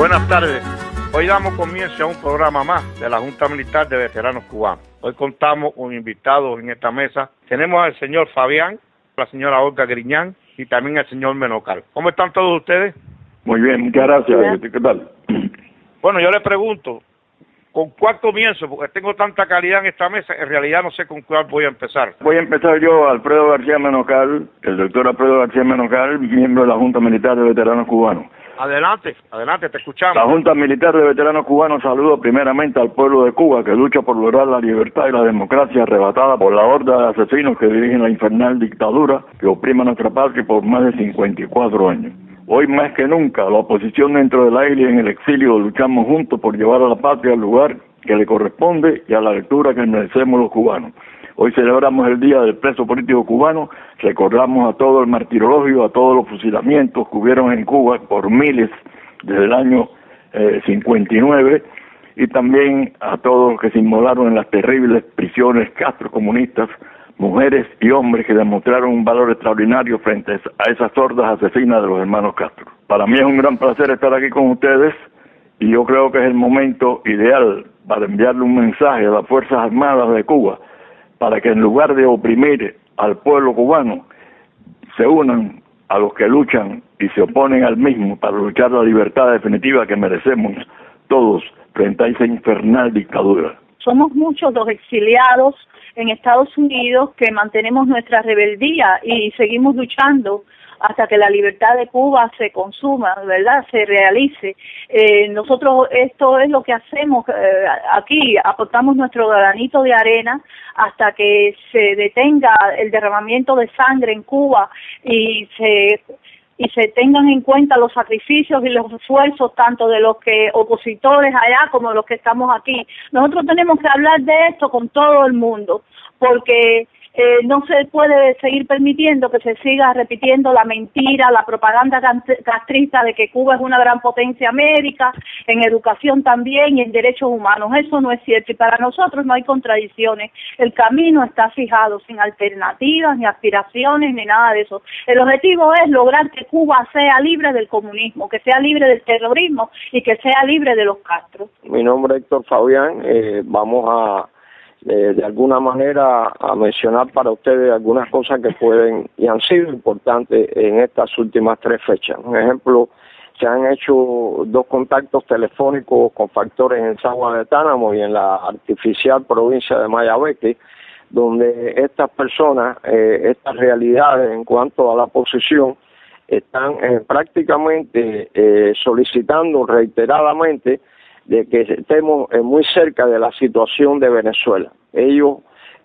Buenas tardes. Hoy damos comienzo a un programa más de la Junta Militar de Veteranos Cubanos. Hoy contamos con invitados en esta mesa. Tenemos al señor Fabián, la señora Olga Griñán y también al señor Menocal. ¿Cómo están todos ustedes? Muy bien, muchas gracias. ¿Qué tal? Bueno, yo le pregunto, ¿con cuál comienzo? Porque tengo tanta calidad en esta mesa, en realidad no sé con cuál voy a empezar. Voy a empezar yo, Alfredo García Menocal, el doctor Alfredo García Menocal, miembro de la Junta Militar de Veteranos Cubanos. Adelante, adelante, te escuchamos. La Junta Militar de Veteranos Cubanos saluda primeramente al pueblo de Cuba que lucha por lograr la libertad y la democracia arrebatada por la horda de asesinos que dirigen la infernal dictadura que oprime a nuestra patria por más de 54 años. Hoy más que nunca, la oposición dentro de la isla y en el exilio luchamos juntos por llevar a la patria al lugar que le corresponde y a la lectura que merecemos los cubanos. Hoy celebramos el Día del Preso Político Cubano, recordamos a todo el martirologio, a todos los fusilamientos que hubieron en Cuba por miles desde el año 59 eh, y también a todos los que se inmolaron en las terribles prisiones castrocomunistas, mujeres y hombres que demostraron un valor extraordinario frente a esas hordas asesinas de los hermanos Castro. Para mí es un gran placer estar aquí con ustedes y yo creo que es el momento ideal para enviarle un mensaje a las Fuerzas Armadas de Cuba para que en lugar de oprimir al pueblo cubano, se unan a los que luchan y se oponen al mismo para luchar la libertad definitiva que merecemos todos frente a esa infernal dictadura. Somos muchos los exiliados en Estados Unidos que mantenemos nuestra rebeldía y seguimos luchando hasta que la libertad de Cuba se consuma, ¿verdad? Se realice. Eh, nosotros esto es lo que hacemos eh, aquí, aportamos nuestro granito de arena hasta que se detenga el derramamiento de sangre en Cuba y se y se tengan en cuenta los sacrificios y los esfuerzos tanto de los que opositores allá como de los que estamos aquí. Nosotros tenemos que hablar de esto con todo el mundo, porque eh, no se puede seguir permitiendo que se siga repitiendo la mentira, la propaganda castrista de que Cuba es una gran potencia médica, en educación también y en derechos humanos. Eso no es cierto y para nosotros no hay contradicciones. El camino está fijado sin alternativas, ni aspiraciones, ni nada de eso. El objetivo es lograr que Cuba sea libre del comunismo, que sea libre del terrorismo y que sea libre de los castros. Mi nombre es Héctor Fabián. Eh, vamos a eh, de alguna manera a mencionar para ustedes algunas cosas que pueden y han sido importantes en estas últimas tres fechas. Un ejemplo, se han hecho dos contactos telefónicos con factores en San Juan de Tánamo y en la artificial provincia de Mayabeque, donde estas personas, eh, estas realidades en cuanto a la posición, están eh, prácticamente solicitando reiteradamente de que estemos eh, muy cerca de la situación de Venezuela. Ellos,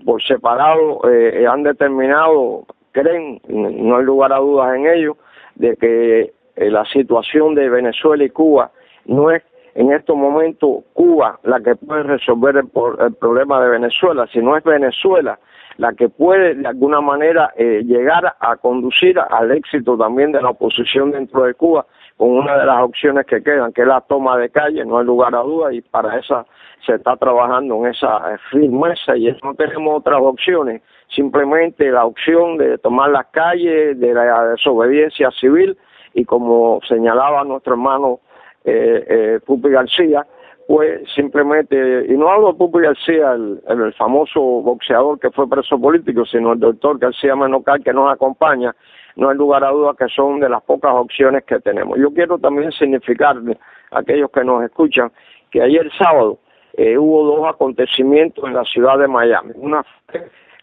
por separado, eh, han determinado, creen, no hay lugar a dudas en ello, de que eh, la situación de Venezuela y Cuba no es en estos momentos Cuba la que puede resolver el, el problema de Venezuela, sino es Venezuela la que puede de alguna manera llegar a conducir al éxito también de la oposición dentro de Cuba con una de las opciones que quedan, que es la toma de calle, no hay lugar a duda, y para esa se está trabajando en esa eh, firmeza y no tenemos otras opciones, simplemente la opción de tomar las calles, de la desobediencia civil, y como señalaba nuestro hermano eh, eh, Pupi García, pues simplemente, y no hablo de Pupi García, el, famoso boxeador que fue preso político, sino el doctor García Menocal que nos acompaña, no hay lugar a duda que son de las pocas opciones que tenemos. Yo quiero también significarle a aquellos que nos escuchan que ayer sábado eh, hubo dos acontecimientos en la ciudad de Miami. Una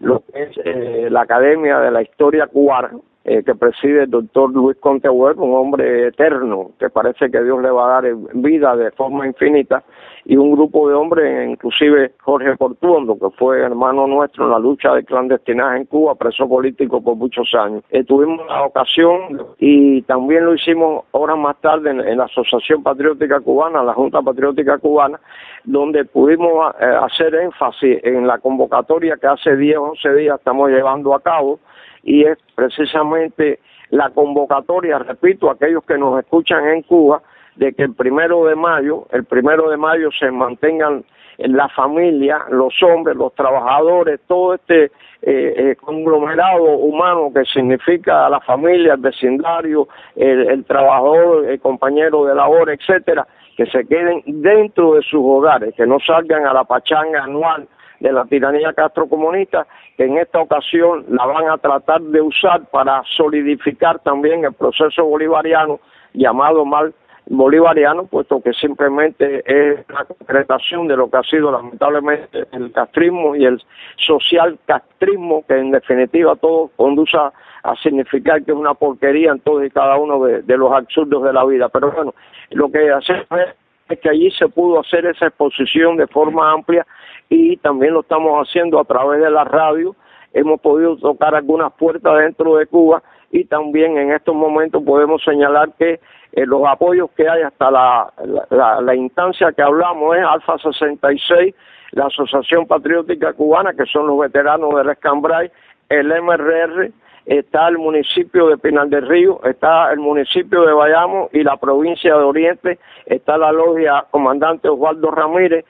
lo que es eh, la Academia de la Historia Cubana, eh, que preside el doctor Luis Conte un hombre eterno, que parece que Dios le va a dar vida de forma infinita, y un grupo de hombres, inclusive Jorge Portuondo, que fue hermano nuestro en la lucha de clandestinaje en Cuba, preso político por muchos años. Tuvimos la ocasión y también lo hicimos horas más tarde en, la Asociación Patriótica Cubana, la Junta Patriótica Cubana, donde pudimos eh, hacer énfasis en la convocatoria que hace 10 o 11 días estamos llevando a cabo y es precisamente la convocatoria, repito, aquellos que nos escuchan en Cuba, de que el primero de mayo, el primero de mayo se mantengan en la familia, los hombres, los trabajadores, todo este eh, eh, conglomerado humano que significa la familia, el vecindario, el, trabajador, el compañero de labor, etcétera, que se queden dentro de sus hogares, que no salgan a la pachanga anual de la tiranía castrocomunista, que en esta ocasión la van a tratar de usar para solidificar también el proceso bolivariano llamado mal bolivariano, puesto que simplemente es la concretación de lo que ha sido lamentablemente el castrismo y el social castrismo, que en definitiva todo conduce a significar que es una porquería en todos y cada uno de, de los absurdos de la vida. Pero bueno, lo que hacemos es que allí se pudo hacer esa exposición de forma amplia y también lo estamos haciendo a través de la radio. Hemos podido tocar algunas puertas dentro de Cuba y también en estos momentos podemos señalar que eh, los apoyos que hay hasta la, instancia que hablamos es Alfa 66, la Asociación Patriótica Cubana, que son los veteranos del Escambray, el MRR, está el municipio de Pinal del Río, está el municipio de Bayamo y la provincia de Oriente, está la logia comandante Osvaldo Ramírez,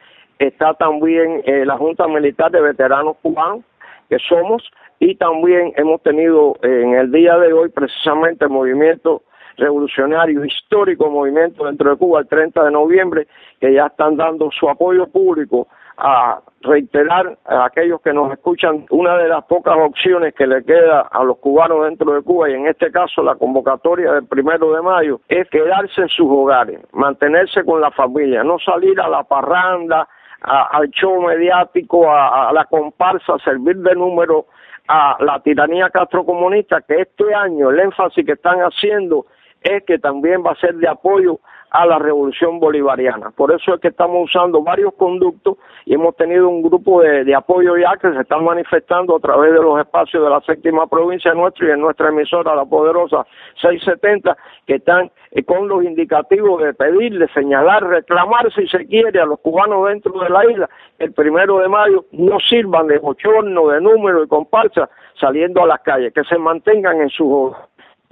está también eh, la Junta Militar de Veteranos Cubanos, que somos, y también hemos tenido eh, en el día de hoy precisamente el movimiento revolucionario histórico movimiento dentro de Cuba el 30 de noviembre que ya están dando su apoyo público a reiterar a aquellos que nos escuchan una de las pocas opciones que le queda a los cubanos dentro de Cuba y en este caso la convocatoria del primero de mayo es quedarse en sus hogares, mantenerse con la familia, no salir a la parranda, al show mediático, a, la comparsa, a servir de número a la tiranía castrocomunista que este año el énfasis que están haciendo es que también va a ser de apoyo a la revolución bolivariana. Por eso es que estamos usando varios conductos y hemos tenido un grupo de, apoyo ya que se están manifestando a través de los espacios de la séptima provincia nuestra y en nuestra emisora, la poderosa 670, que están eh, con los indicativos de pedirle, señalar, reclamar si se quiere a los cubanos dentro de la isla, el primero de mayo no sirvan de bochorno, de número y comparsa saliendo a las calles, que se mantengan en sus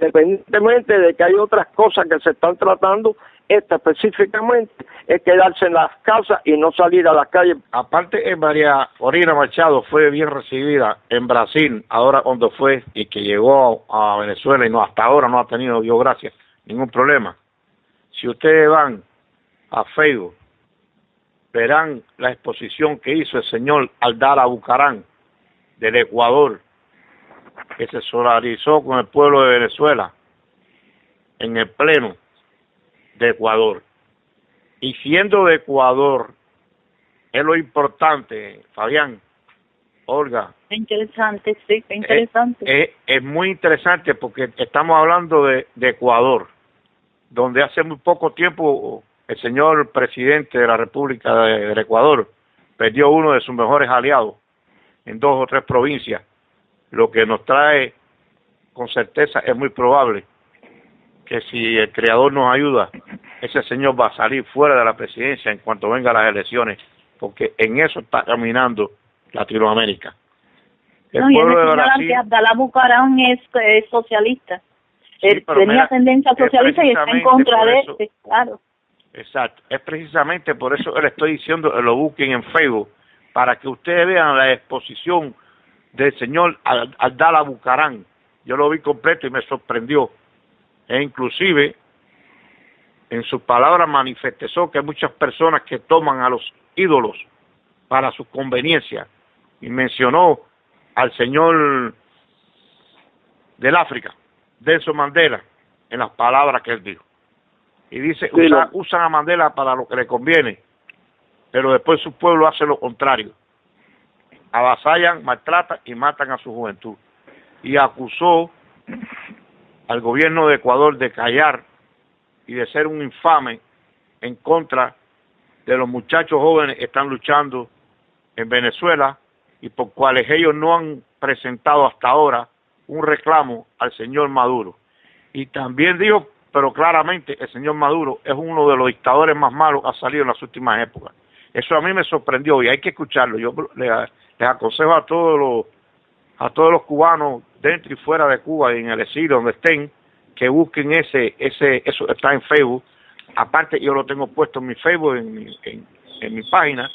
independientemente de que hay otras cosas que se están tratando, esta específicamente es quedarse en las casas y no salir a las calles. Aparte, eh, María Corina Machado fue bien recibida en Brasil, ahora cuando fue y que llegó a Venezuela y no hasta ahora no ha tenido, Dios gracias, ningún problema. Si ustedes van a Facebook, verán la exposición que hizo el señor Aldara Bucarán del Ecuador que se solidarizó con el pueblo de Venezuela en el pleno de Ecuador. Y siendo de Ecuador, es lo importante, Fabián, Olga. Interesante, sí, interesante. Es, muy interesante porque estamos hablando de, Ecuador, donde hace muy poco tiempo el señor presidente de la República de Ecuador perdió uno de sus mejores aliados en dos o tres provincias lo que nos trae con certeza es muy probable que si el creador nos ayuda, ese señor va a salir fuera de la presidencia en cuanto vengan las elecciones, porque en eso está caminando Latinoamérica. El pueblo de Brasil, Abdalá Bucarán es, socialista. tenía tendencia socialista y está en contra de este, claro. Exacto. Es precisamente por eso le estoy diciendo lo busquen en Facebook, para que ustedes vean la exposición del señor Aldala Bucarán. Yo lo vi completo y me sorprendió. E inclusive en sus palabras manifestó que hay muchas personas que toman a los ídolos para su conveniencia y mencionó al señor del África, Nelson Mandela, en las palabras que él dijo. Y dice, usan a Mandela para lo que le conviene, pero después su pueblo hace lo contrario avasallan, maltratan y matan a su juventud. Y acusó al gobierno de Ecuador de callar y de ser un infame en contra de los muchachos jóvenes que están luchando en Venezuela y por cuales ellos no han presentado hasta ahora un reclamo al señor Maduro. Y también dijo, pero claramente, el señor Maduro es uno de los dictadores más malos que ha salido en las últimas épocas. Eso a mí me sorprendió y hay que escucharlo. Yo le, les aconsejo a todos los a todos los cubanos dentro y fuera de Cuba y en el exilio donde estén que busquen ese ese eso está en Facebook. Aparte yo lo tengo puesto en mi Facebook en mi, en, mi página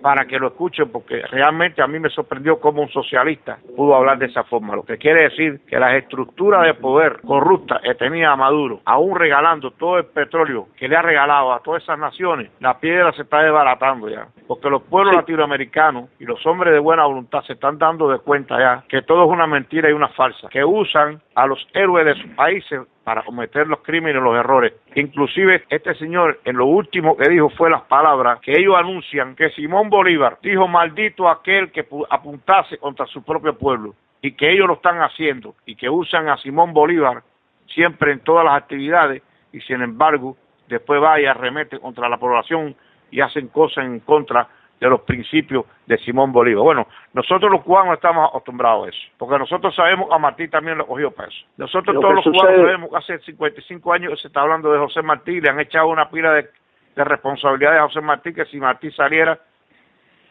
para que lo escuchen, porque realmente a mí me sorprendió cómo un socialista pudo hablar de esa forma, lo que quiere decir que las estructuras de poder corruptas que tenía Maduro, aún regalando todo el petróleo que le ha regalado a todas esas naciones, la piedra se está desbaratando ya, porque los pueblos latinoamericanos y los hombres de buena voluntad se están dando de cuenta ya que todo es una mentira y una falsa, que usan a los héroes de sus países para cometer los crímenes y los errores. Inclusive este señor en lo último que dijo fue las palabras que ellos anuncian que Simón Bolívar dijo maldito aquel que apuntase contra su propio pueblo y que ellos lo están haciendo y que usan a Simón Bolívar siempre en todas las actividades y sin embargo después va y arremete contra la población y hacen cosas en contra de los principios de Simón Bolívar. Bueno, nosotros los cubanos estamos acostumbrados a eso, porque nosotros sabemos, a Martí también lo cogió para eso. Nosotros todos los cubanos sabemos, hace 55 años se está hablando de José Martí, le han echado una pila de, de responsabilidad a José Martí, que si Martí saliera,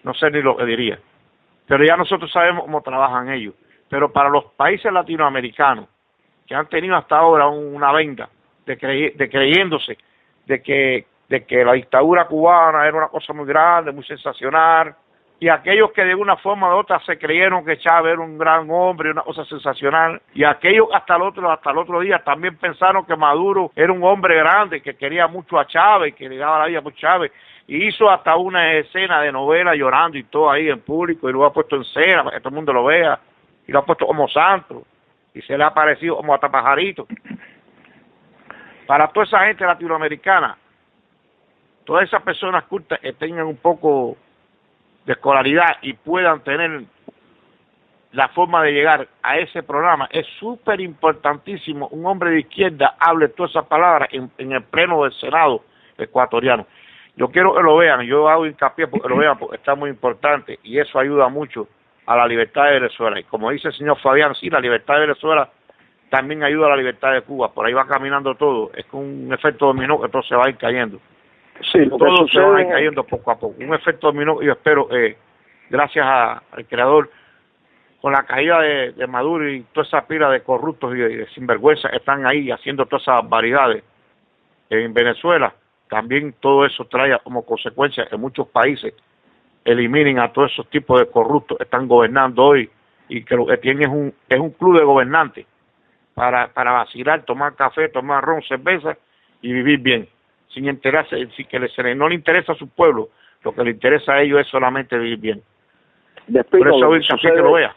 no sé ni lo que diría. Pero ya nosotros sabemos cómo trabajan ellos. Pero para los países latinoamericanos, que han tenido hasta ahora una venda de, de creyéndose de que de que la dictadura cubana era una cosa muy grande, muy sensacional, y aquellos que de una forma u otra se creyeron que Chávez era un gran hombre, una cosa sensacional, y aquellos hasta el otro, hasta el otro día también pensaron que Maduro era un hombre grande, que quería mucho a Chávez, que le daba la vida por Chávez, y hizo hasta una escena de novela llorando y todo ahí en público, y lo ha puesto en cena para que todo el mundo lo vea, y lo ha puesto como santo, y se le ha aparecido como hasta pajarito. Para toda esa gente latinoamericana, todas esas personas cultas que tengan un poco de escolaridad y puedan tener la forma de llegar a ese programa, es súper importantísimo un hombre de izquierda hable todas esas palabras en, el pleno del Senado ecuatoriano. Yo quiero que lo vean, yo hago hincapié porque lo vean porque está muy importante y eso ayuda mucho a la libertad de Venezuela. Y como dice el señor Fabián, sí, la libertad de Venezuela también ayuda a la libertad de Cuba, por ahí va caminando todo, es un efecto dominó que todo se va a ir cayendo. Sí, lo todo se va cayendo poco a poco. Un efecto dominó, yo espero, eh, gracias al creador, con la caída de, Maduro y toda esa pila de corruptos y de, sinvergüenza que están ahí haciendo todas esas variedades en Venezuela, también todo eso trae como consecuencia que muchos países eliminen a todos esos tipos de corruptos que están gobernando hoy y que lo que tienen es un, es un club de gobernantes para, para vacilar, tomar café, tomar ron, cerveza y vivir bien sin enterarse, si que no le interesa a su pueblo, lo que le interesa a ellos es solamente vivir bien. Por eso lo, que sucede, que lo, vea.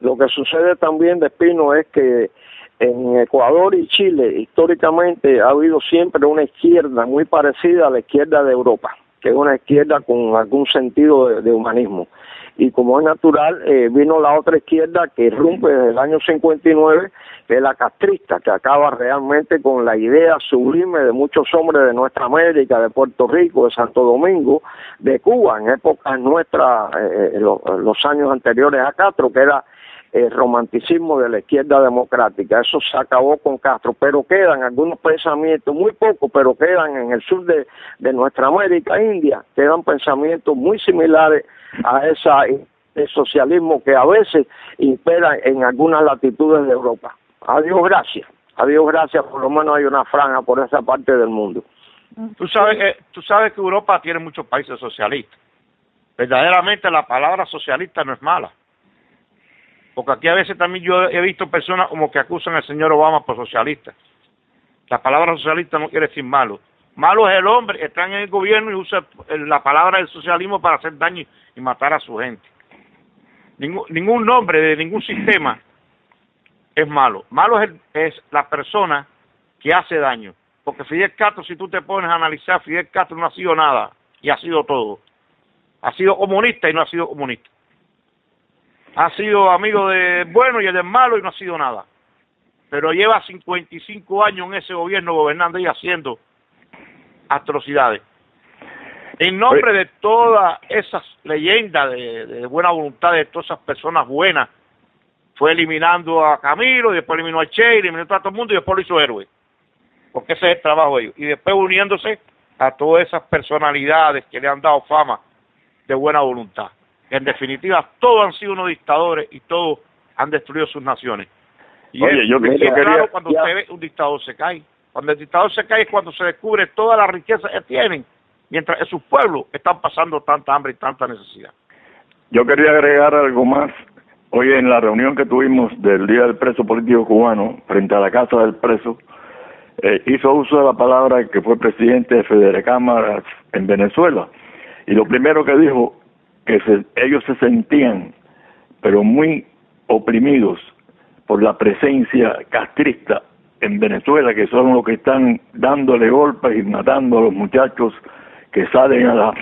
lo que sucede también, Despino, es que en Ecuador y Chile históricamente ha habido siempre una izquierda muy parecida a la izquierda de Europa, que es una izquierda con algún sentido de humanismo y como es natural, eh, vino la otra izquierda que irrumpe desde el año 59, que es la castrista, que acaba realmente con la idea sublime de muchos hombres de nuestra América, de Puerto Rico, de Santo Domingo, de Cuba, en épocas nuestras, eh, eh los años anteriores a Castro, que era el romanticismo de la izquierda democrática. Eso se acabó con Castro, pero quedan algunos pensamientos, muy pocos, pero quedan en el sur de, de nuestra América, India, quedan pensamientos muy similares a esa el socialismo que a veces impera en algunas latitudes de Europa. Adiós, gracias. Adiós, gracias. Por lo menos hay una franja por esa parte del mundo. Tú sabes que, tú sabes que Europa tiene muchos países socialistas. Verdaderamente la palabra socialista no es mala. Porque aquí a veces también yo he visto personas como que acusan al señor Obama por socialista. La palabra socialista no quiere decir malo. Malo es el hombre está en el gobierno y usa la palabra del socialismo para hacer daño y matar a su gente. Ningún, ningún nombre de ningún sistema es malo. Malo es, es la persona que hace daño. Porque Fidel Castro, si tú te pones a analizar, Fidel Castro no ha sido nada y ha sido todo. Ha sido comunista y no ha sido comunista. Ha sido amigo de bueno y el del malo y no ha sido nada. Pero lleva 55 años en ese gobierno gobernando y haciendo atrocidades. En nombre de todas esas leyendas de, buena voluntad de todas esas personas buenas, fue eliminando a Camilo, y después eliminó a Che, eliminó a todo el mundo y después lo hizo héroe. Porque ese es el trabajo de ellos. Y después uniéndose a todas esas personalidades que le han dado fama de buena voluntad. En definitiva, todos han sido unos dictadores y todos han destruido sus naciones. Y Oye, yo, quería, cuando un dictador se cae. Cuando el dictador se cae es cuando se descubre toda la riqueza que tienen mientras sus pueblos están pasando tanta hambre y tanta necesidad. Yo quería agregar algo más. Hoy en la reunión que tuvimos del Día del Preso Político Cubano, frente a la Casa del Preso, eh, hizo uso de la palabra que fue presidente de Federecámaras en Venezuela. Y lo primero que dijo, que ellos se sentían, pero muy oprimidos por la presencia castrista en Venezuela, que son los que están dándole golpes y matando a los muchachos que salen a,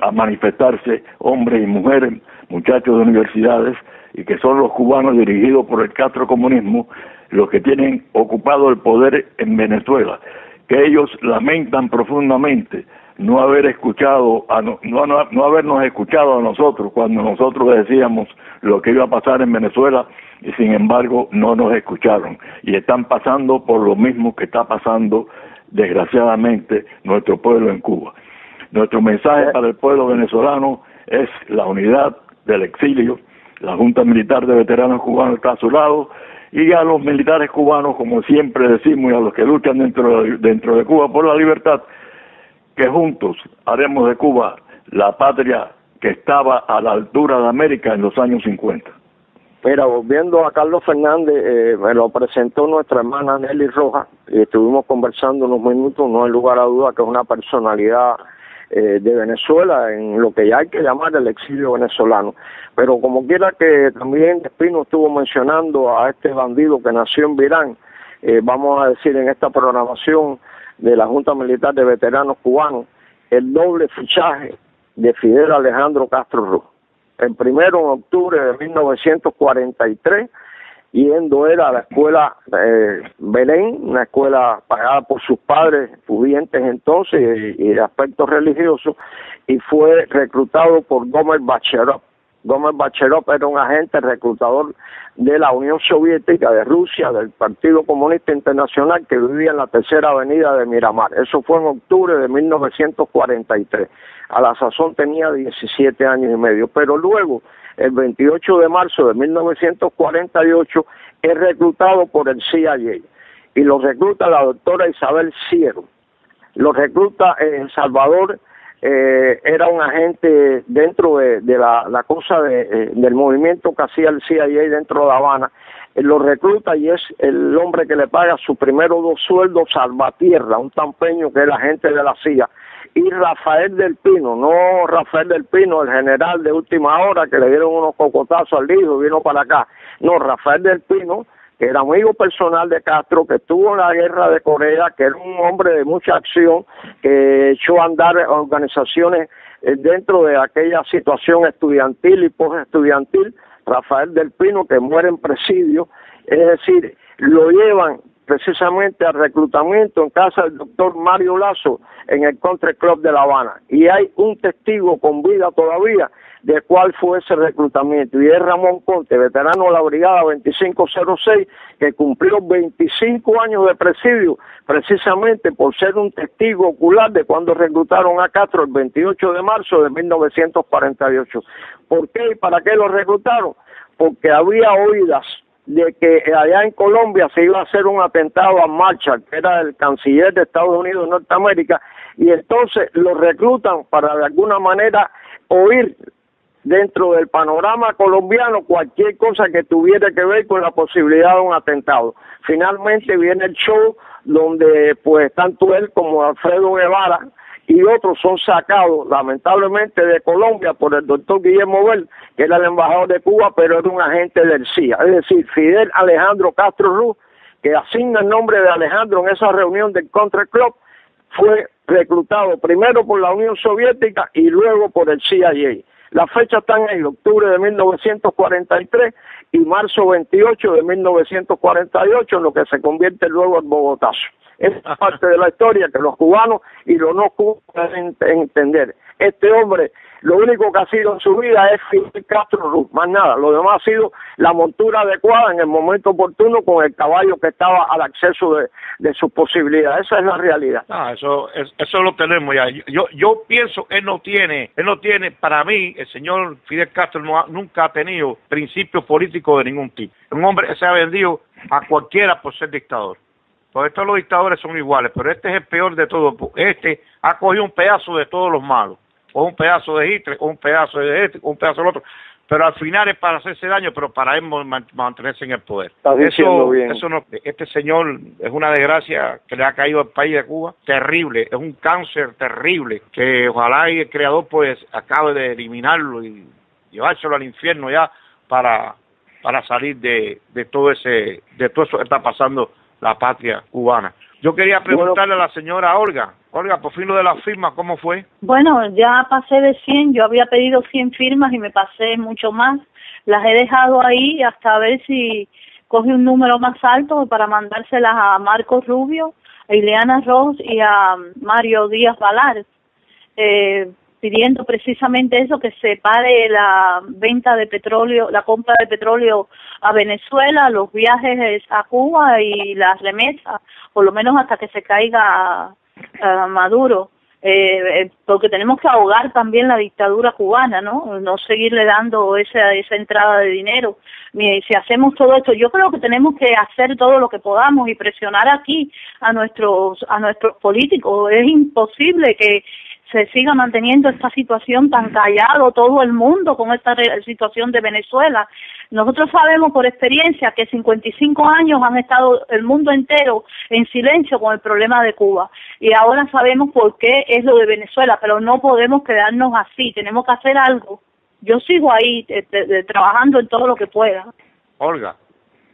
a manifestarse, hombres y mujeres, muchachos de universidades, y que son los cubanos dirigidos por el Castro comunismo, los que tienen ocupado el poder en Venezuela, que ellos lamentan profundamente no haber escuchado, a no, no, no, habernos escuchado a nosotros cuando nosotros decíamos lo que iba a pasar en Venezuela y sin embargo no nos escucharon y están pasando por lo mismo que está pasando desgraciadamente nuestro pueblo en Cuba. Nuestro mensaje para el pueblo venezolano es la unidad del exilio, la Junta Militar de Veteranos Cubanos está a su lado y a los militares cubanos, como siempre decimos, y a los que luchan dentro de, dentro de Cuba por la libertad, que juntos haremos de Cuba la patria que estaba a la altura de América en los años 50. Mira, volviendo a Carlos Fernández, eh, me lo presentó nuestra hermana Nelly Rojas y estuvimos conversando unos minutos, no hay lugar a duda que es una personalidad eh, de Venezuela en lo que ya hay que llamar el exilio venezolano. Pero como quiera que también Espino estuvo mencionando a este bandido que nació en Virán, eh, vamos a decir en esta programación de la Junta Militar de Veteranos Cubanos, el doble fichaje de Fidel Alejandro Castro Ruz. El primero en octubre de 1943 yendo él a la escuela eh, Belén, una escuela pagada por sus padres pudientes entonces y, de aspecto religioso, y fue reclutado por Gómez Bacherov. Gómez Bacherov era un agente reclutador de la Unión Soviética, de Rusia, del Partido Comunista Internacional que vivía en la tercera avenida de Miramar. Eso fue en octubre de 1943. A la sazón tenía 17 años y medio, pero luego el 28 de marzo de 1948, es reclutado por el CIA y lo recluta la doctora Isabel Ciero. Lo recluta en Salvador, eh, era un agente dentro de, la, cosa eh, del movimiento que hacía el CIA dentro de La Habana. lo recluta y es el hombre que le paga su primero dos sueldos salvatierra, un tampeño que es la agente de la CIA y Rafael del Pino, no Rafael del Pino, el general de última hora que le dieron unos cocotazos al hijo y vino para acá. No, Rafael del Pino, que era amigo personal de Castro, que estuvo en la guerra de Corea, que era un hombre de mucha acción, que echó a andar organizaciones eh, dentro de aquella situación estudiantil y postestudiantil, Rafael del Pino, que muere en presidio, es decir, lo llevan precisamente al reclutamiento en casa del doctor Mario Lazo en el Country Club de La Habana. Y hay un testigo con vida todavía de cuál fue ese reclutamiento. Y es Ramón Conte, veterano de la Brigada 2506, que cumplió 25 años de presidio precisamente por ser un testigo ocular de cuando reclutaron a Castro el 28 de marzo de 1948. ¿Por qué y para qué lo reclutaron? Porque había oídas de que allá en Colombia se iba a hacer un atentado a Marshall, que era el canciller de Estados Unidos de Norteamérica, y entonces lo reclutan para de alguna manera oír dentro del panorama colombiano cualquier cosa que tuviera que ver con la posibilidad de un atentado. Finalmente viene el show donde pues tanto él como Alfredo Guevara y otros son sacados lamentablemente de Colombia por el doctor Guillermo Bell, que era el embajador de Cuba, pero era un agente del CIA. Es decir, Fidel Alejandro Castro Ruz, que asigna el nombre de Alejandro en esa reunión del Country Club, fue reclutado primero por la Unión Soviética y luego por el CIA. Las fechas están en octubre de 1943 y marzo 28 de 1948, en lo que se convierte luego en Bogotazo. Es parte de la historia que los cubanos y los no cubanos deben entender. Este hombre lo único que ha sido en su vida es Fidel Castro Ruz, más nada. Lo demás ha sido la montura adecuada en el momento oportuno con el caballo que estaba al acceso de, sus posibilidades. Esa es la realidad. Ah, eso, eso lo tenemos ya. Yo, yo pienso, él no tiene, él no tiene, para mí, el señor Fidel Castro nunca ha tenido principios políticos de ningún tipo. Un hombre que se ha vendido a cualquiera por ser dictador porque todos los dictadores son iguales, pero este es el peor de todos. Este ha cogido un pedazo de todos los malos, o un pedazo de Hitler, o un pedazo de este, o un pedazo del otro pero al final es para hacerse daño, pero para él mantenerse en el poder. Eso, bien. eso no, este señor es una desgracia que le ha caído al país de Cuba, terrible, es un cáncer terrible, que ojalá y el creador pues acabe de eliminarlo y llevárselo al infierno ya para, para salir de, de todo ese, de todo eso que está pasando la patria cubana. Yo quería preguntarle a la señora Olga, Olga, por fin lo de las firmas, ¿cómo fue? Bueno, ya pasé de 100, yo había pedido 100 firmas y me pasé mucho más. Las he dejado ahí hasta ver si coge un número más alto para mandárselas a Marcos Rubio, a Ileana Ross y a Mario Díaz Valar. Eh, pidiendo precisamente eso, que se pare la venta de petróleo, la compra de petróleo a Venezuela, los viajes a Cuba y las remesas, por lo menos hasta que se caiga Maduro. Eh, eh, porque tenemos que ahogar también la dictadura cubana, ¿no? No seguirle dando esa, esa entrada de dinero. Si hacemos todo esto, yo creo que tenemos que hacer todo lo que podamos y presionar aquí a nuestros, a nuestros políticos. Es imposible que se siga manteniendo esta situación tan callado todo el mundo con esta situación de Venezuela. Nosotros sabemos por experiencia que 55 años han estado el mundo entero en silencio con el problema de Cuba y ahora sabemos por qué es lo de Venezuela, pero no podemos quedarnos así, tenemos que hacer algo. Yo sigo ahí trabajando en todo lo que pueda. Olga,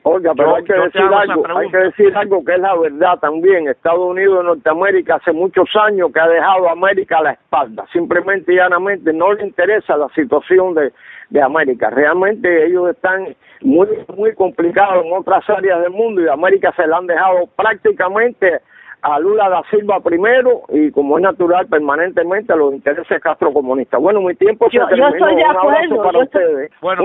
Oiga, pero hay que decir algo, hay que decir algo que es la verdad también. Estados Unidos de Norteamérica hace muchos años que ha dejado a América a la espalda. Simplemente y llanamente no le interesa la situación de, de América. Realmente ellos están muy muy complicados en otras áreas del mundo y América se la han dejado prácticamente a Lula da Silva primero y como es natural permanentemente a los intereses castrocomunistas. Bueno, mi tiempo yo, se terminó. Yo estoy de acuerdo. para ustedes. Bueno,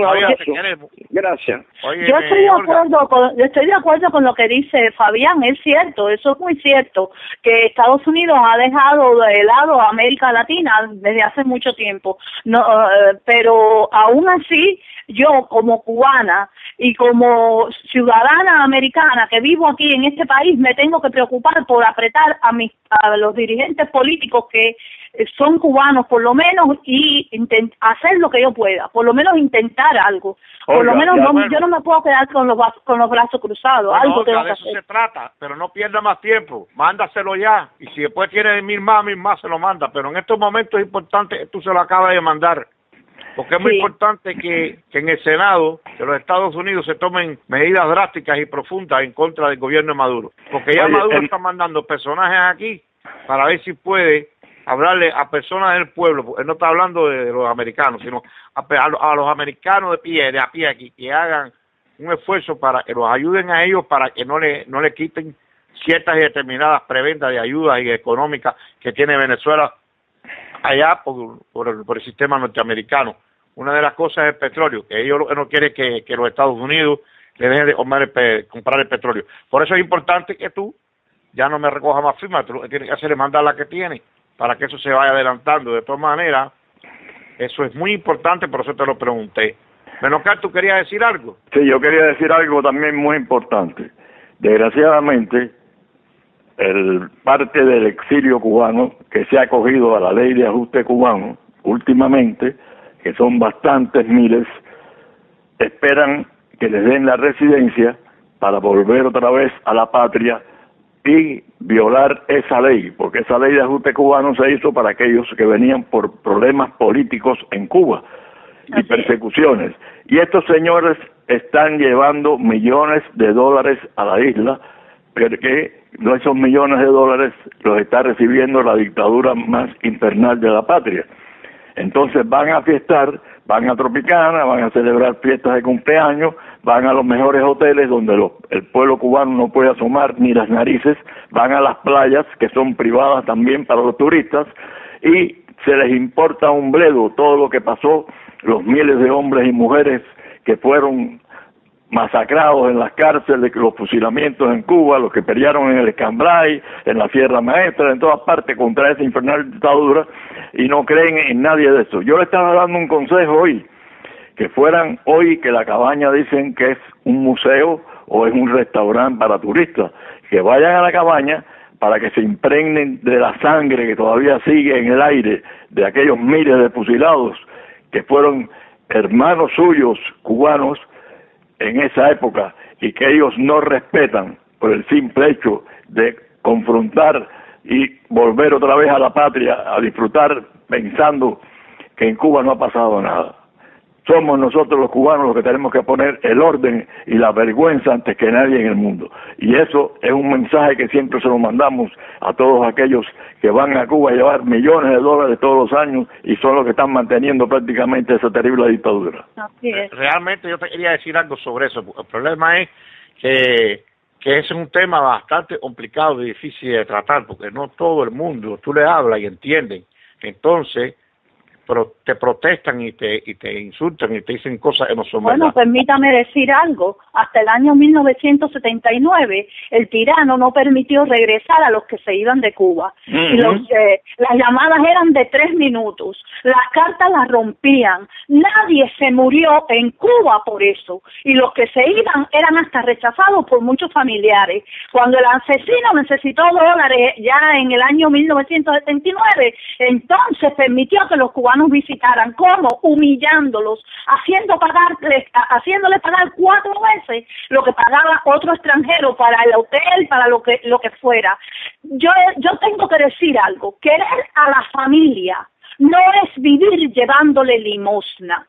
Gracias. yo estoy de acuerdo con, estoy de acuerdo con lo que dice Fabián, es cierto, eso es muy cierto, que Estados Unidos ha dejado de lado a América Latina desde hace mucho tiempo. No, eh, pero aún así yo como cubana y como ciudadana americana que vivo aquí en este país me tengo que preocupar por apretar a mis a los dirigentes políticos que son cubanos por lo menos y hacer lo que yo pueda, por lo menos intentar algo. por lo menos yo no me puedo quedar con los con los brazos cruzados, algo de eso se trata, pero no pierda más tiempo, mándaselo ya y si después tiene mil más, mil más se lo manda, pero en estos momentos es importante, tú se lo acabas de mandar porque es muy importante que, en el Senado de los Estados Unidos se tomen medidas drásticas y profundas en contra del gobierno de Maduro. Porque ya Maduro está mandando personajes aquí para ver si puede hablarle a personas del pueblo, él no está hablando de, los americanos, sino a, los americanos de pie, de a pie aquí, que hagan un esfuerzo para que los ayuden a ellos para que no le, no le quiten ciertas y determinadas preventas de ayuda y económicas que tiene Venezuela allá por, por, el, sistema norteamericano. Una de las cosas es el petróleo, que ellos no quieren que, los Estados Unidos le dejen de comprar el, petróleo. Por eso es importante que tú ya no me recojas más firmas, tú tienes que hacer es mandar la que tienes para que eso se vaya adelantando. De todas maneras, eso es muy importante, por eso te lo pregunté. Menocar, ¿tú querías decir algo? Sí, yo quería decir algo también muy importante. Desgraciadamente, el parte del exilio cubano que se ha acogido a la ley de ajuste cubano últimamente, que son bastantes miles, esperan que les den la residencia para volver otra vez a la patria y violar esa ley, porque esa ley de ajuste cubano se hizo para aquellos que venían por problemas políticos en Cuba y persecuciones. Y estos señores están llevando millones de dólares a la isla, porque esos millones de dólares los está recibiendo la dictadura más infernal de la patria. Entonces van a fiestar, van a Tropicana, van a celebrar fiestas de cumpleaños, van a los mejores hoteles donde el pueblo cubano no puede asomar ni las narices, van a las playas que son privadas también para los turistas y se les importa un bledo todo lo que pasó, los miles de hombres y mujeres que fueron masacrados en las cárceles, los fusilamientos en Cuba, los que pelearon en el Escambray, en la Sierra Maestra, en todas partes contra esa infernal dictadura y no creen en nadie de eso. Yo le estaba dando un consejo hoy, que fueran hoy que la cabaña dicen que es un museo o es un restaurante para turistas, que vayan a la cabaña para que se impregnen de la sangre que todavía sigue en el aire de aquellos miles de fusilados que fueron hermanos suyos cubanos en esa época y que ellos no respetan por el simple hecho de confrontar y volver otra vez a la patria a disfrutar pensando que en Cuba no ha pasado nada. Somos nosotros los cubanos los que tenemos que poner el orden y la vergüenza antes que nadie en el mundo. Y eso es un mensaje que siempre se lo mandamos a todos aquellos que van a Cuba a llevar millones de dólares todos los años y son los que están manteniendo prácticamente esa terrible dictadura. Realmente yo te quería decir algo sobre eso. El problema es que que es un tema bastante complicado y difícil de tratar, porque no todo el mundo, tú le hablas y entienden. Entonces, te protestan y te, y te insultan y te dicen cosas que no son Bueno, permítame decir algo. Hasta el año 1979, el tirano no permitió regresar a los que se iban de Cuba. y los, eh, las llamadas eran de tres minutos. Las cartas las rompían. Nadie se murió en Cuba por eso. Y los que se iban eran hasta rechazados por muchos familiares. Cuando el asesino necesitó dólares ya en el año 1979, entonces permitió que los cubanos nos visitaran. ¿Cómo? Humillándolos, haciendo pagarles, haciéndoles pagar cuatro veces lo que pagaba otro extranjero para el hotel, para lo que, lo que fuera. Yo, yo tengo que decir algo, querer a la familia no es vivir llevándole limosna.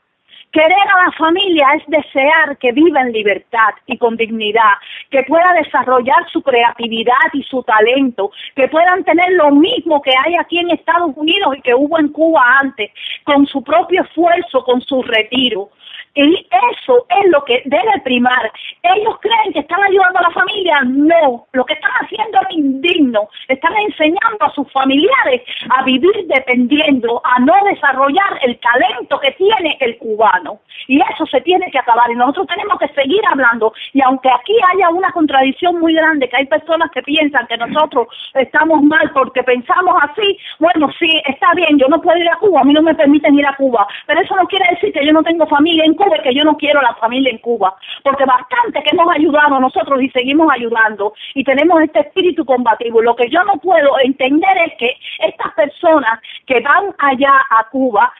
Querer a la familia es desear que viva en libertad y con dignidad, que pueda desarrollar su creatividad y su talento, que puedan tener lo mismo que hay aquí en Estados Unidos y que hubo en Cuba antes, con su propio esfuerzo, con su retiro. Y eso es lo que debe primar. Ellos creen que están ayudando a la familia. No, lo que están haciendo es indigno. Están enseñando a sus familiares a vivir dependiendo, a no desarrollar el talento que tiene el cubano. Y eso se tiene que acabar. Y nosotros tenemos que seguir hablando. Y aunque aquí haya una contradicción muy grande, que hay personas que piensan que nosotros estamos mal porque pensamos así, bueno, sí, está bien, yo no puedo ir a Cuba, a mí no me permiten ir a Cuba. Pero eso no quiere decir que yo no tengo familia en Cuba de que yo no quiero la familia en Cuba, porque bastante que hemos ayudado nosotros y seguimos ayudando y tenemos este espíritu combativo. Lo que yo no puedo entender es que estas personas que van allá a Cuba,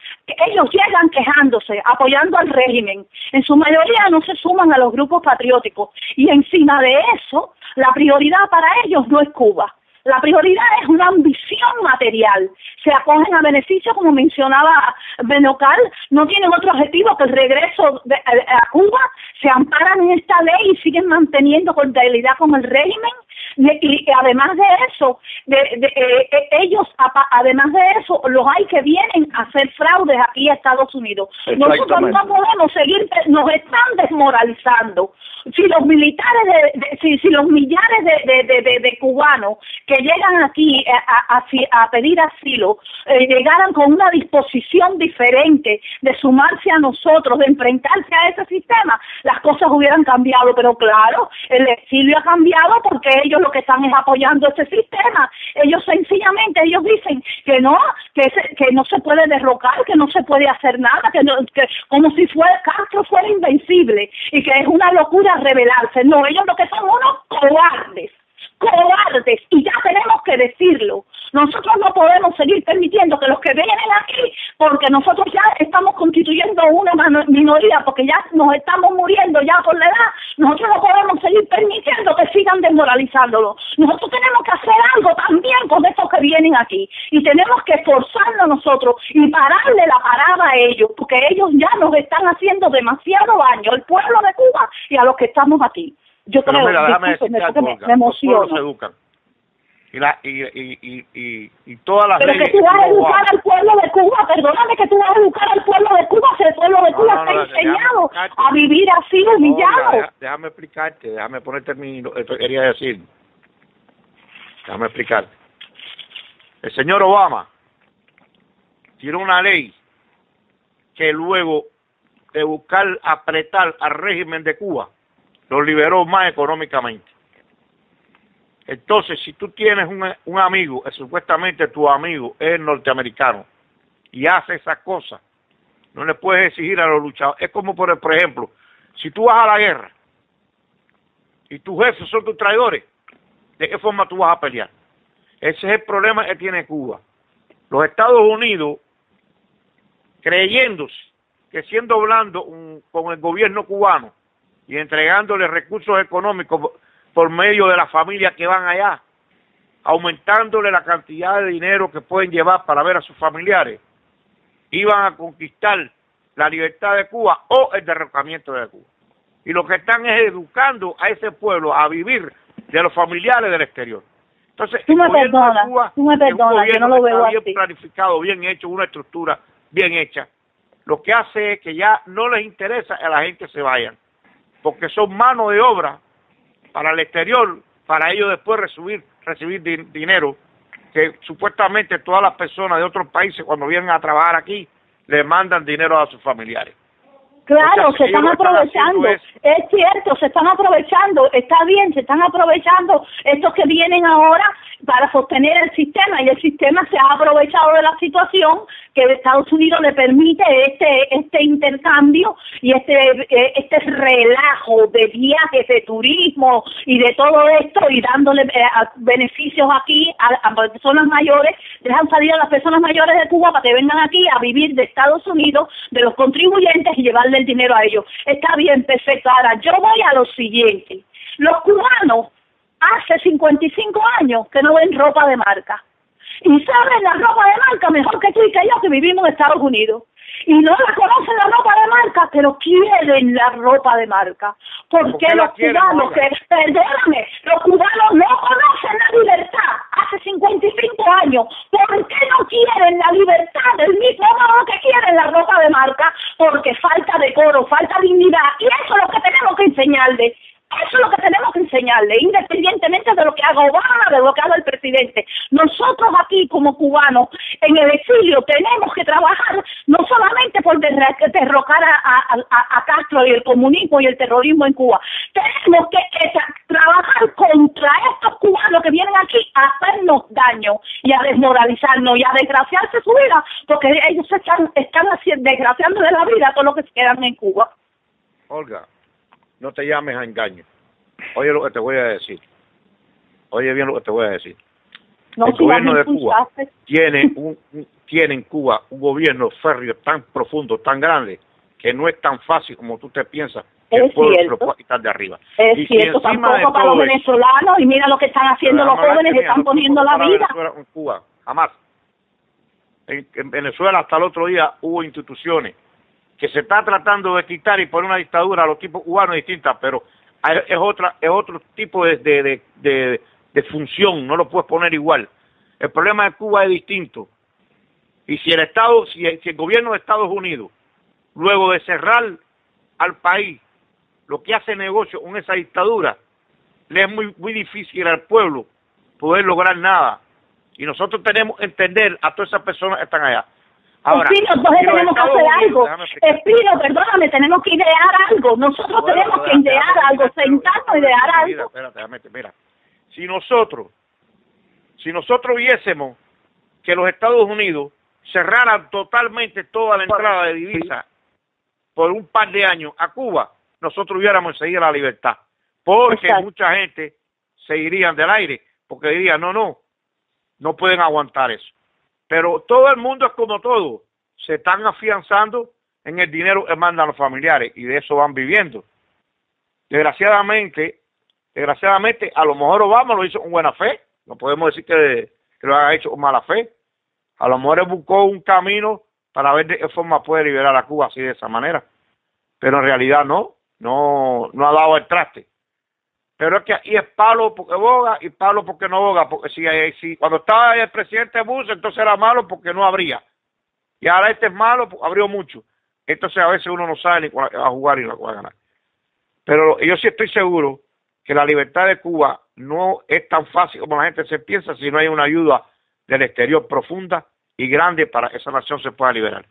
ellos llegan quejándose, apoyando al régimen. En su mayoría no se suman a los grupos patrióticos y encima de eso, la prioridad para ellos no es Cuba. La prioridad es una ambición material. Se acogen a beneficios, como mencionaba Benocal, no tienen otro objetivo que el regreso a, Cuba, se amparan en esta ley y siguen manteniendo cordialidad con el régimen. Y, además de eso, de, eh, eh, ellos, además de eso, los hay que vienen a hacer fraudes aquí a Estados Unidos. Nosotros no podemos seguir, nos están desmoralizando si los militares, de, si, si, los millares de, de, cubanos que llegan aquí a, a, pedir asilo eh, llegaran con una disposición diferente de sumarse a nosotros, de enfrentarse a ese sistema, las cosas hubieran cambiado. Pero claro, el exilio ha cambiado porque ellos lo que están es apoyando ese sistema. Ellos sencillamente, ellos dicen que no, que, que no se puede derrocar, que no se puede hacer nada, que, que como si fuera, Castro fuera invencible y que es una locura rebelarse. No, ellos lo que son unos cobardes cobardes y ya tenemos que decirlo. Nosotros no podemos seguir permitiendo que los que vienen aquí, porque nosotros ya estamos constituyendo una minoría, porque ya nos estamos muriendo ya por la edad, nosotros no podemos seguir permitiendo que sigan desmoralizándolo. Nosotros tenemos que hacer algo también con estos que vienen aquí y tenemos que esforzarnos nosotros y pararle la parada a ellos, porque ellos ya nos están haciendo demasiado daño, al pueblo de Cuba y a los que estamos aquí. Yo creo, que me, me, emociona. Se educan. Y, la, y, y, y, y, todas las Pero que tú vas a educar al pueblo de Cuba, perdóname que tú vas a educar al pueblo de Cuba, si el pueblo de Cuba está enseñado a vivir así humillado. déjame explicarte, déjame ponerte mi, esto quería decir. Déjame explicarte. El señor Obama tiene una ley que luego de buscar apretar al régimen de Cuba, lo liberó más económicamente. Entonces, si tú tienes un, un amigo, supuestamente tu amigo es norteamericano, y hace esa cosa, no le puedes exigir a los luchadores. Es como, por, ejemplo, si tú vas a la guerra y tus jefes son tus traidores, ¿de qué forma tú vas a pelear? Ese es el problema que tiene Cuba. Los Estados Unidos, creyéndose que siendo blando con el gobierno cubano y entregándole recursos económicos por medio de las familias que van allá, aumentándole la cantidad de dinero que pueden llevar para ver a sus familiares, iban a conquistar la libertad de Cuba o el derrocamiento de Cuba. Y lo que están es educando a ese pueblo a vivir de los familiares del exterior. Entonces, tú me perdonas, tú me perdonas, yo no lo veo bien planificado, bien hecho, una estructura bien hecha. Lo que hace es que ya no les interesa a la gente se vayan, porque son manos de obra para el exterior, para ellos después recibir, recibir dinero que supuestamente todas las personas de otros países cuando vienen a trabajar aquí le mandan dinero a sus familiares. Claro, se están aprovechando, es... cierto, se están aprovechando, está bien, se están aprovechando estos que vienen ahora para sostener el sistema. Y el sistema se ha aprovechado de la situación que Estados Unidos le permite este este intercambio y este eh, este relajo de viajes, de turismo y de todo esto y dándole eh, beneficios aquí a, a, personas mayores, dejan salir a las personas mayores de Cuba para que vengan aquí a vivir de Estados Unidos, de los contribuyentes y llevarle el dinero a ellos. Está bien, perfecto. Ahora, yo voy a lo siguiente. Los cubanos hace 55 años que no ven ropa de marca. Y saben la ropa de marca mejor que tú y que yo que vivimos en Estados Unidos. Y no la conocen la ropa de marca, pero quieren la ropa de marca. Porque los cubanos, que, perdóname, los cubanos no conocen la libertad hace 55 años. ¿Por qué no quieren la libertad del mismo modo que quieren la ropa de marca? Porque falta decoro, falta dignidad. Y eso es lo que tenemos que enseñarles. Eso es lo que tenemos que enseñarle, independientemente de lo que haga Obama, de lo que haga el presidente. Nosotros aquí como cubanos en el exilio tenemos que trabajar no solamente por derrocar a, Castro y el comunismo y el terrorismo en Cuba, tenemos que, trabajar contra estos cubanos que vienen aquí a hacernos daño y a desmoralizarnos y a desgraciarse su vida, porque ellos están, están desgraciando de la vida a todos los que se quedan en Cuba. Olga, no te llames a engaño. Oye lo que te voy a decir. Oye bien lo que te voy a decir. el gobierno de Cuba tiene, un, tiene en Cuba un gobierno férreo tan profundo, tan grande, que no es tan fácil como tú te piensas que el pueblo lo quitar de arriba. Es cierto, tampoco para los venezolanos, y mira lo que están haciendo los jóvenes, que están poniendo la vida. En Cuba, jamás. en Venezuela hasta el otro día hubo instituciones que se está tratando de quitar y poner una dictadura a los tipos cubanos distintas, pero es otra es otro tipo de, de, de, función, no lo puedes poner igual. El problema de Cuba es distinto. Y si el Estado, si el, si el gobierno de Estados Unidos, luego de cerrar al país, lo que hace negocio con esa dictadura, le es muy, muy difícil al pueblo poder lograr nada. Y nosotros tenemos que entender a todas esas personas que están allá. Espino, entonces tenemos que hacer algo. Espino, perdóname, tenemos que idear algo. Nosotros tenemos que idear algo, sentarnos y idear algo. Espérate, espérate, mira. Si nosotros, si nosotros viésemos que los Estados Unidos cerraran totalmente toda la entrada de divisas por un par de años a Cuba, nosotros hubiéramos seguido la libertad. Porque mucha gente se irían del aire, porque dirían, no, no, no pueden aguantar eso. Pero todo el mundo es como todo. Se están afianzando en el dinero que mandan los familiares y de eso van viviendo. Desgraciadamente, desgraciadamente, a lo mejor Obama lo hizo con buena fe. No podemos decir que, lo haya hecho con mala fe. A lo mejor buscó un camino para ver de qué forma puede liberar a Cuba así de esa manera. Pero en realidad no, no, no ha dado el traste. Pero es que ahí es palo porque boga y palo porque no boga. Porque si, si cuando estaba el presidente Bush, entonces era malo porque no habría. Y ahora este es malo, porque abrió mucho. Entonces a veces uno no sabe ni cuál va a jugar y no va a ganar. Pero yo sí estoy seguro que la libertad de Cuba no es tan fácil como la gente se piensa si no hay una ayuda del exterior profunda y grande para que esa nación se pueda liberar.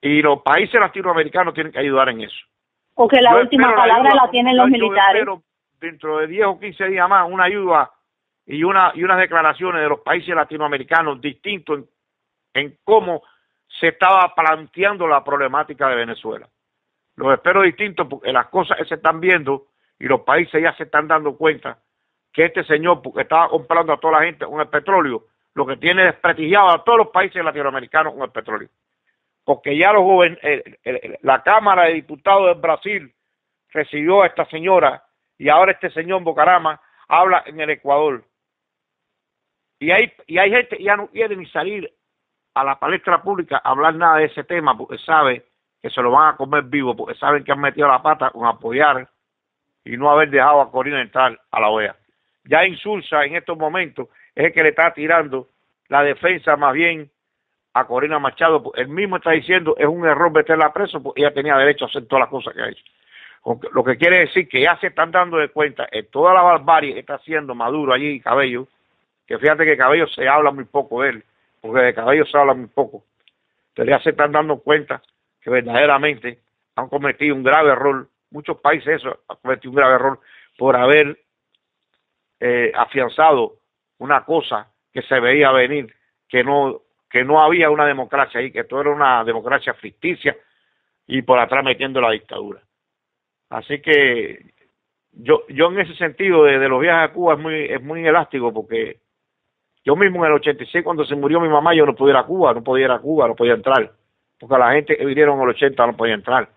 Y los países latinoamericanos tienen que ayudar en eso. Porque la última palabra la tienen los militares dentro de 10 o 15 días más una ayuda y, una, y unas declaraciones de los países latinoamericanos distintos en, cómo se estaba planteando la problemática de Venezuela. Los espero distintos porque las cosas se están viendo y los países ya se están dando cuenta que este señor, porque estaba comprando a toda la gente con el petróleo, lo que tiene desprestigiado a todos los países latinoamericanos con el petróleo. Porque ya los jóvenes, la Cámara de Diputados de Brasil recibió a esta señora y ahora este señor Bocarama habla en el Ecuador. Y hay, y hay gente que ya no quiere ni salir a la palestra pública a hablar nada de ese tema porque sabe que se lo van a comer vivo, porque saben que han metido la pata con apoyar y no haber dejado a Corina entrar a la OEA. Ya Insulsa en estos momentos es el que le está tirando la defensa más bien a Corina Machado. Él mismo está diciendo es un error meterla preso porque ella tenía derecho a hacer todas las cosas que ha hecho. Lo que quiere decir que ya se están dando de cuenta en toda la barbarie que está haciendo Maduro allí, Cabello, que fíjate que Cabello se habla muy poco de él, porque de Cabello se habla muy poco. Pero ya se están dando cuenta que verdaderamente han cometido un grave error. Muchos países eso han cometido un grave error por haber eh, afianzado una cosa que se veía venir, que no que no había una democracia ahí, que todo era una democracia ficticia y por atrás metiendo la dictadura. Así que yo, yo en ese sentido de, los viajes a Cuba es muy, es muy elástico porque yo mismo en el 86 cuando se murió mi mamá yo no podía ir a Cuba, no podía ir a Cuba, no podía entrar, porque la gente que vinieron en el 80 no podía entrar.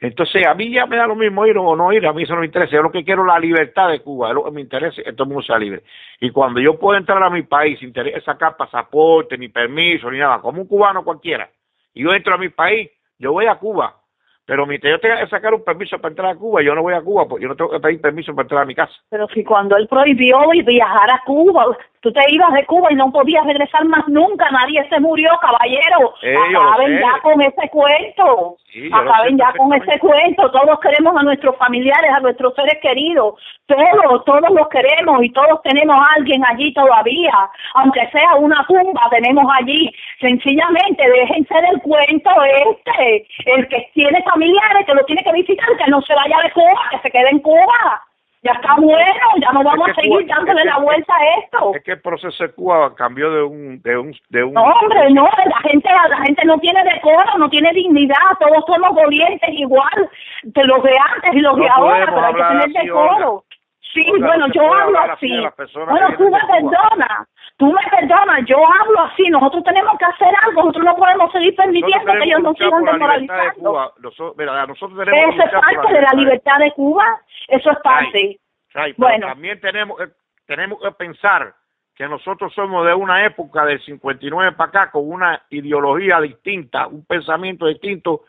Entonces a mí ya me da lo mismo ir o no ir, a mí eso no me interesa, yo lo que quiero es la libertad de Cuba, es lo que me interesa, que todo el mundo sea libre. Y cuando yo puedo entrar a mi país sin tener sacar pasaporte, ni permiso, ni nada, como un cubano cualquiera, y yo entro a mi país, yo voy a Cuba, pero mi yo tengo que sacar un permiso para entrar a Cuba, yo no voy a Cuba, porque yo no tengo que pedir permiso para entrar a mi casa. Pero si cuando él prohibió viajar a Cuba, tú te ibas de Cuba y no podías regresar más nunca, nadie se murió, caballero. Eh, Acaben ya con ese cuento. Acaben ya con ese cuento. Todos queremos a nuestros familiares, a nuestros seres queridos. Todos, todos los queremos y todos tenemos a alguien allí todavía. Aunque sea una tumba, tenemos allí. Sencillamente, déjense del cuento este. El que tiene familiares, que lo tiene que visitar, que no se vaya de Cuba, que se quede en Cuba ya está bueno, ya no vamos a seguir dándole la vuelta a esto. Es que el proceso de Cuba cambió de un, de un, de un. No, hombre, no, la gente, la gente no tiene decoro, no tiene dignidad, todos somos dolientes igual de los de antes y los de ahora, pero hay que tener decoro. Sí, bueno, yo hablo así. Bueno, tú me perdonas, tú me perdonas, yo hablo así. Nosotros tenemos que hacer algo, nosotros no podemos seguir permitiendo que ellos nos sigan desmoralizando. Nosotros, mira, nosotros tenemos Eso es parte de la libertad de Cuba, eso es parte. bueno, también tenemos, tenemos que pensar que nosotros somos de una época del 59 para acá con una ideología distinta, un pensamiento distinto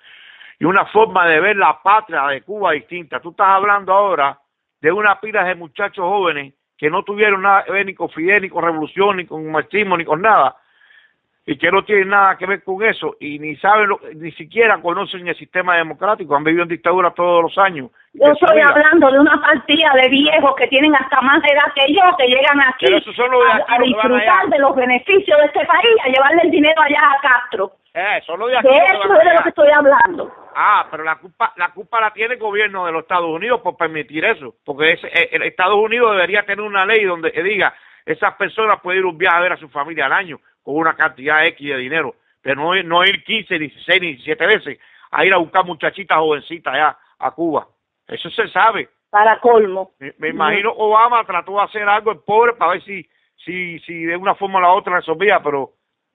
y una forma de ver la patria de Cuba distinta. Tú estás hablando ahora de una pila de muchachos jóvenes que no tuvieron nada que ni con Fidel, ni con revolución, ni con marxismo, ni con nada, y que no tienen nada que ver con eso, y ni saben, ni siquiera conocen el sistema democrático, han vivido en dictadura todos los años. Yo estoy hablando de una partida de viejos que tienen hasta más edad que yo, que llegan aquí, a, disfrutar de los beneficios de este país, a llevarle el dinero allá a Castro. Eh, solo de, eso es de lo que estoy hablando. Ah, pero la culpa, la culpa la tiene el gobierno de los Estados Unidos por permitir eso, porque es, eh, el Estados Unidos debería tener una ley donde diga esas personas pueden ir un viaje a ver a su familia al año con una cantidad X de dinero, pero no, no ir 15, 16, 17 veces a ir a buscar muchachitas jovencitas allá a Cuba. Eso se sabe. Para colmo. Me, imagino Obama trató de hacer algo el pobre para ver si, si, si de una forma o la otra resolvía, pero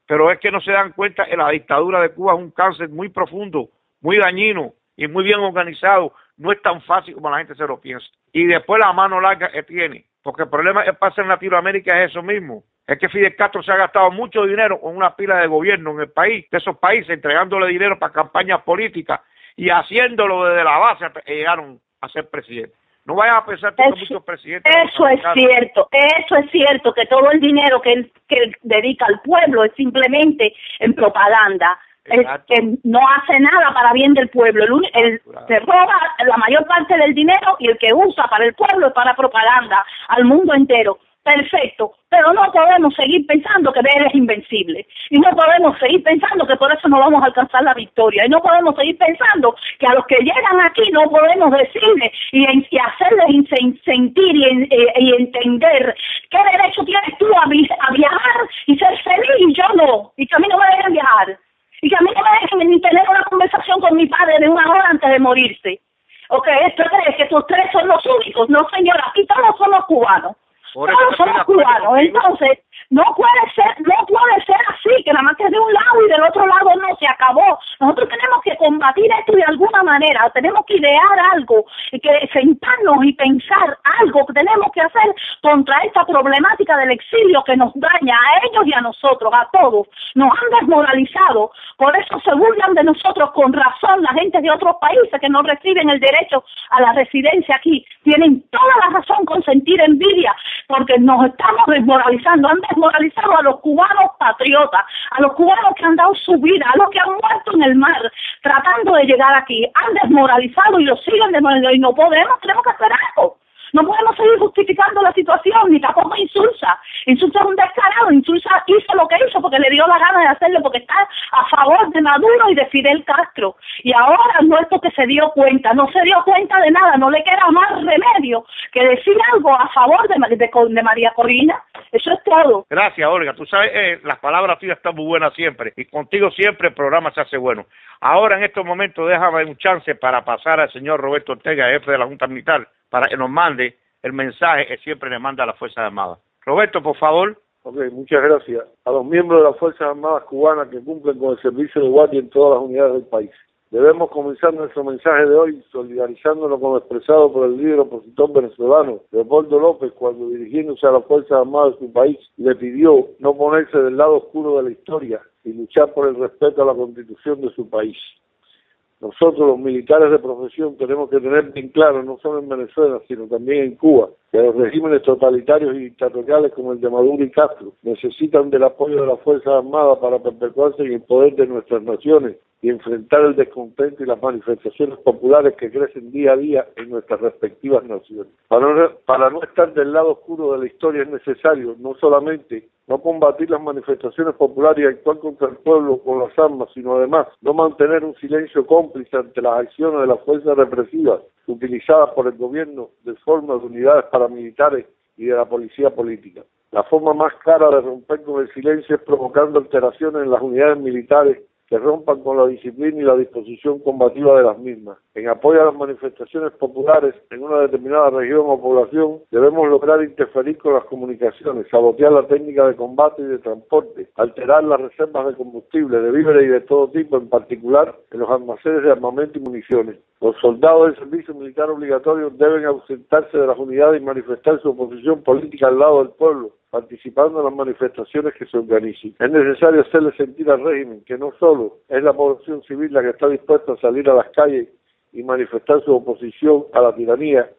pero es que no se dan cuenta que la dictadura de Cuba es un cáncer muy profundo, muy dañino y muy bien organizado. No es tan fácil como la gente se lo piensa. Y después la mano larga que tiene, porque el problema que pasa en Latinoamérica es eso mismo. Es que Fidel Castro se ha gastado mucho dinero con una pila de gobierno en el país, de esos países, entregándole dinero para campañas políticas y haciéndolo desde la base hasta que llegaron a ser presidente. No vayas a pensar que muchos presidentes. Eso es cierto, eso es cierto, que todo el dinero que que dedica al pueblo es simplemente en propaganda. que no hace nada para bien del pueblo. El, se roba la mayor parte del dinero y el que usa para el pueblo es para propaganda al mundo entero perfecto, pero no podemos seguir pensando que él es invencible. Y no podemos seguir pensando que por eso no vamos a alcanzar la victoria. Y no podemos seguir pensando que a los que llegan aquí no podemos decirles y, hacerles sentir eh, y, entender qué derecho tienes tú a, viajar y ser feliz. Y yo no, y que a mí no me dejen viajar. Y que a mí no me dejen ni tener una conversación con mi padre de una hora antes de morirse. Ok, esto crees que estos tres son los únicos. No, señora, aquí todos somos cubanos todos somos cubanos. Entonces, no puede ser, no puede ser así, que nada más que de un lado y del otro lado no se acabó. Nosotros tenemos que combatir esto de alguna manera, tenemos que idear algo, y que sentarnos y pensar algo que tenemos que hacer contra esta problemática del exilio que nos daña a ellos y a nosotros, a todos. Nos han desmoralizado, por eso se burlan de nosotros con razón la gente de otros países que no reciben el derecho a la residencia aquí. Tienen toda la razón con sentir envidia, porque nos estamos desmoralizando, han desmoralizado a los cubanos patriotas, a los cubanos que han dado su vida, a los que han muerto en el mar tratando de llegar aquí, han desmoralizado y lo siguen desmoralizando. Y no podemos, tenemos que hacer algo. No podemos seguir justificando la situación, ni tampoco Insulsa. Insulsa es un descarado, Insulsa hizo lo que hizo porque le dio la gana de hacerlo, porque está a favor de Maduro y de Fidel Castro. Y ahora no es porque se dio cuenta, no se dio cuenta de nada, no le queda más remedio que decir algo a favor de, de, María Corina. Eso es todo. Gracias, Olga. Tú sabes, eh, las palabras tuyas están muy buenas siempre. Y contigo siempre el programa se hace bueno. Ahora, en estos momentos, déjame un chance para pasar al señor Roberto Ortega, jefe de la Junta Militar, para que nos mande el mensaje que siempre le manda a las Fuerzas Armadas. Roberto, por favor. Ok, muchas gracias. A los miembros de las Fuerzas Armadas cubanas que cumplen con el servicio de guardia en todas las unidades del país. Debemos comenzar nuestro mensaje de hoy solidarizándonos con lo expresado por el líder opositor venezolano, Leopoldo López, cuando dirigiéndose a las Fuerzas Armadas de su país le pidió no ponerse del lado oscuro de la historia y luchar por el respeto a la constitución de su país. Nosotros los militares de profesión tenemos que tener bien claro, no solo en Venezuela, sino también en Cuba, que los regímenes totalitarios y dictatoriales como el de Maduro y Castro necesitan del apoyo de las Fuerzas Armadas para perpetuarse en el poder de nuestras naciones y enfrentar el descontento y las manifestaciones populares que crecen día a día en nuestras respectivas naciones. Para no, estar del lado oscuro de la historia es necesario no solamente no combatir las manifestaciones populares y actuar contra el pueblo con las armas, sino además no mantener un silencio cómplice ante las acciones de las fuerzas represivas utilizadas por el gobierno de forma de unidades paramilitares y de la policía política. La forma más clara de romper con el silencio es provocando alteraciones en las unidades militares que rompan con la disciplina y la disposición combativa de las mismas. En apoyo a las manifestaciones populares en una determinada región o población, debemos lograr interferir con las comunicaciones, sabotear la técnica de combate y de transporte, alterar las reservas de combustible, de víveres y de todo tipo, en particular en los almacenes de armamento y municiones. Los soldados del servicio militar obligatorio deben ausentarse de las unidades y manifestar su oposición política al lado del pueblo, participando en las manifestaciones que se organicen. Es necesario hacerle sentir al régimen que no solo es la población civil la que está dispuesta a salir a las calles y manifestar su oposición a la tiranía,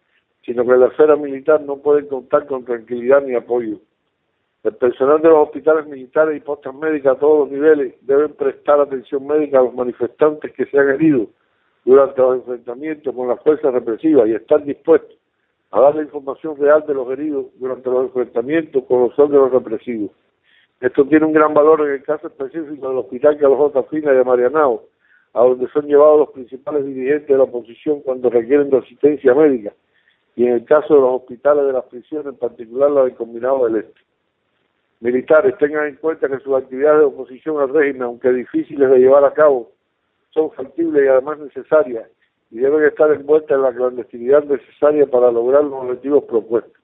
sino que la esfera militar no puede contar con tranquilidad ni apoyo. El personal de los hospitales militares y postas médicas a todos los niveles deben prestar atención médica a los manifestantes que se han herido durante los enfrentamientos con las fuerzas represivas y estar dispuestos a dar la información real de los heridos durante los enfrentamientos con los órganos represivos. Esto tiene un gran valor en el caso específico del Hospital Carlos J. Fina de Marianao, a donde son llevados los principales dirigentes de la oposición cuando requieren de asistencia médica, y en el caso de los hospitales de las prisiones, en particular la del Combinado del Este. Militares, tengan en cuenta que sus actividades de oposición al régimen, aunque difíciles de llevar a cabo, son factibles y además necesarias, y deben estar envueltas en la clandestinidad necesaria para lograr los objetivos propuestos.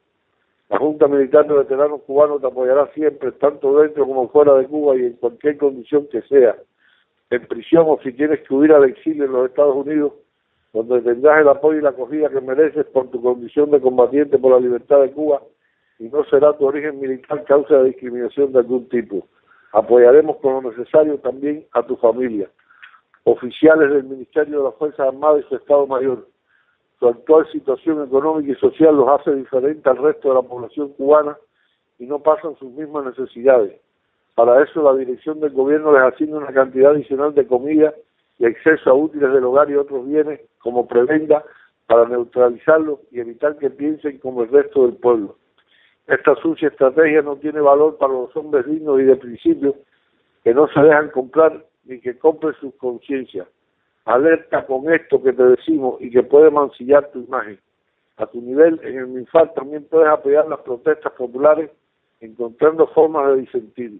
La Junta Militar de Veteranos Cubanos te apoyará siempre, tanto dentro como fuera de Cuba y en cualquier condición que sea, en prisión o si tienes que huir al exilio en los Estados Unidos, donde tendrás el apoyo y la acogida que mereces por tu condición de combatiente por la libertad de Cuba y no será tu origen militar causa de discriminación de algún tipo. Apoyaremos con lo necesario también a tu familia oficiales del Ministerio de las Fuerzas Armadas y su Estado Mayor. Su actual situación económica y social los hace diferentes al resto de la población cubana y no pasan sus mismas necesidades. Para eso la dirección del gobierno les asigna una cantidad adicional de comida y acceso a útiles del hogar y otros bienes como prebenda para neutralizarlos y evitar que piensen como el resto del pueblo. Esta sucia estrategia no tiene valor para los hombres dignos y de principio que no se dejan comprar ni que compre su conciencia. Alerta con esto que te decimos y que puede mancillar tu imagen. A tu nivel, en el MINFAL también puedes apoyar las protestas populares encontrando formas de disentir.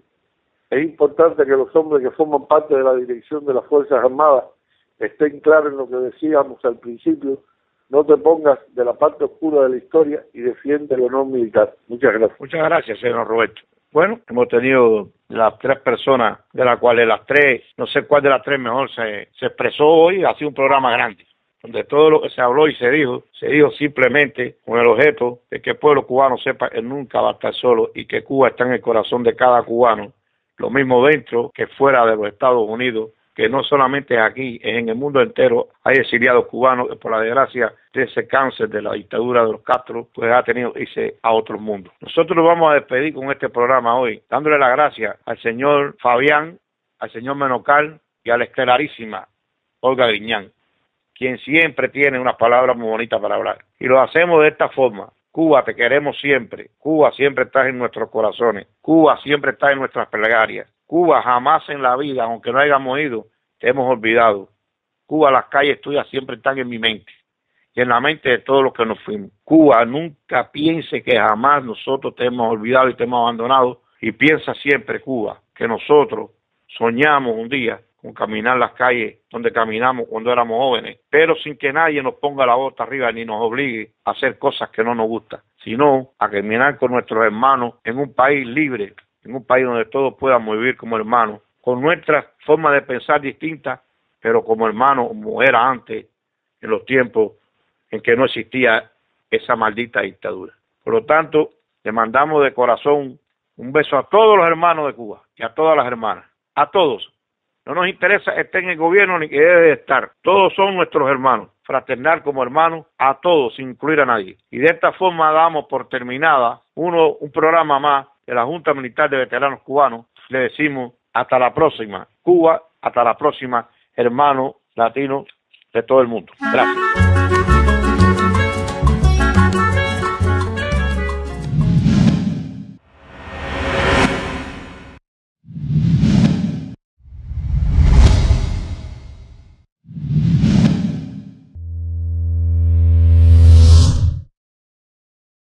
Es importante que los hombres que forman parte de la dirección de las Fuerzas Armadas estén claros en lo que decíamos al principio no te pongas de la parte oscura de la historia y defiende el honor militar. Muchas gracias. Muchas gracias, señor Roberto. Bueno, hemos tenido las tres personas, de las cuales las tres, no sé cuál de las tres mejor se, expresó hoy, ha sido un programa grande, donde todo lo que se habló y se dijo, se dijo simplemente con el objeto de que el pueblo cubano sepa que nunca va a estar solo y que Cuba está en el corazón de cada cubano, lo mismo dentro que fuera de los Estados Unidos que no solamente aquí, en el mundo entero hay exiliados cubanos que por la desgracia de ese cáncer de la dictadura de los Castro, pues ha tenido irse a otro mundo. Nosotros nos vamos a despedir con este programa hoy, dándole las gracias al señor Fabián, al señor Menocal y a la estelarísima Olga Griñán, quien siempre tiene unas palabras muy bonitas para hablar. Y lo hacemos de esta forma. Cuba, te queremos siempre. Cuba siempre está en nuestros corazones. Cuba siempre está en nuestras plegarias. Cuba jamás en la vida, aunque no hayamos ido, te hemos olvidado. Cuba, las calles tuyas siempre están en mi mente y en la mente de todos los que nos fuimos. Cuba, nunca piense que jamás nosotros te hemos olvidado y te hemos abandonado y piensa siempre, Cuba, que nosotros soñamos un día con caminar las calles donde caminamos cuando éramos jóvenes, pero sin que nadie nos ponga la bota arriba ni nos obligue a hacer cosas que no nos gustan, sino a caminar con nuestros hermanos en un país libre, en un país donde todos puedan vivir como hermanos, con nuestra forma de pensar distinta, pero como hermanos, como era antes, en los tiempos en que no existía esa maldita dictadura. Por lo tanto, le mandamos de corazón un beso a todos los hermanos de Cuba y a todas las hermanas, a todos. No nos interesa que esté en el gobierno ni que debe estar. Todos son nuestros hermanos. Fraternal como hermanos a todos, sin incluir a nadie. Y de esta forma damos por terminada uno, un programa más de la Junta Militar de Veteranos Cubanos, le decimos hasta la próxima. Cuba, hasta la próxima, hermano latino de todo el mundo. Gracias.